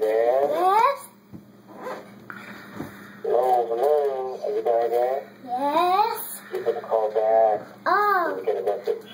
Yes. Hello, hello. Are you there? Yes. You can call back. Oh. You get a message.